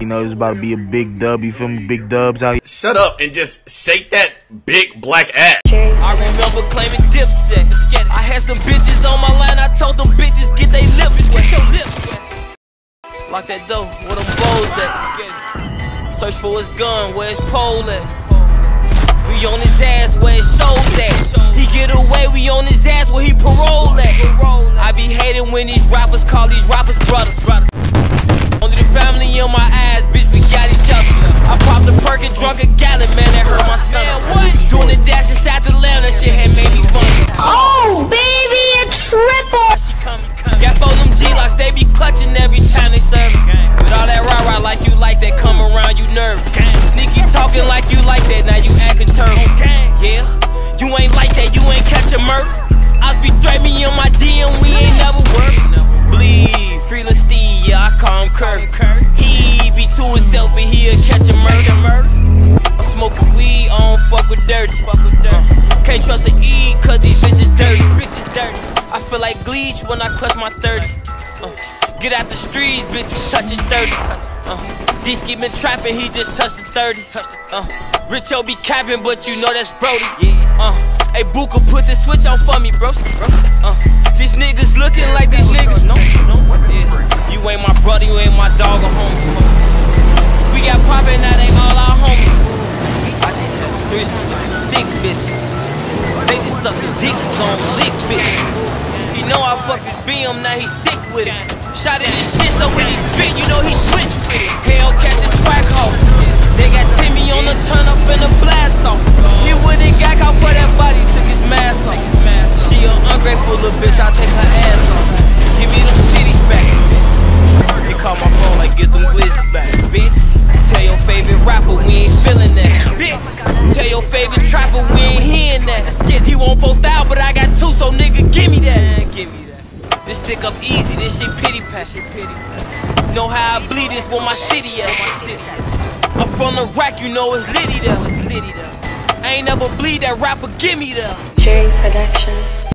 You know, it's about to be a big dub. You feel me? Big dubs out here. Shut up and just shake that big black ass. I remember claiming dipset. I had some bitches on my line. I told them bitches get they lips wet. Your lips wet. Lock that door. Where them bows at? Search for his gun. Where his pole at? We on his ass where his shows at. He get away. We on his ass where he parole at. I be hating when these rappers call these rappers brothers. Now you acting turtle. Yeah, you ain't like that, you ain't catch a murder. I be threatening me on my DM, we ain't never worked. Bleed, free Steve, yeah, I call him Kurt. He be to himself and he'll catch a murder. I'm smoking weed, I don't fuck with dirty. Uh, can't trust a E, cause these bitches dirty. Bitches dirty. I feel like Gleech when I clutch my 30. Uh, get out the streets, bitch, you touching 30. Uh, D-Ski been trapping, he just touched the 30. Uh, Richo be capping, but you know that's Brody. Yeah. Uh, hey, Booka, put the switch on for me, bro. Uh, these niggas looking like these niggas. No, no, yeah. You ain't my brother, you ain't my dog or homie. We got poppin', now they all our homies. I just had three threesome with two thick bitches. They just suckin' dicks on lick bitches. He know I fucked his BM, now he sick with it. Shot in his shit, so when he favorite trapper we ain't hearing that. Let's get he want 4,000, but I got two, so nigga give me that. Give me that. This stick up easy, this shit pity pass, shit pity. Know how I bleed this where my city at, my city. I'm from the rack, you know it's litty though, it's litty there. I ain't never bleed that rapper, give me that. J Production.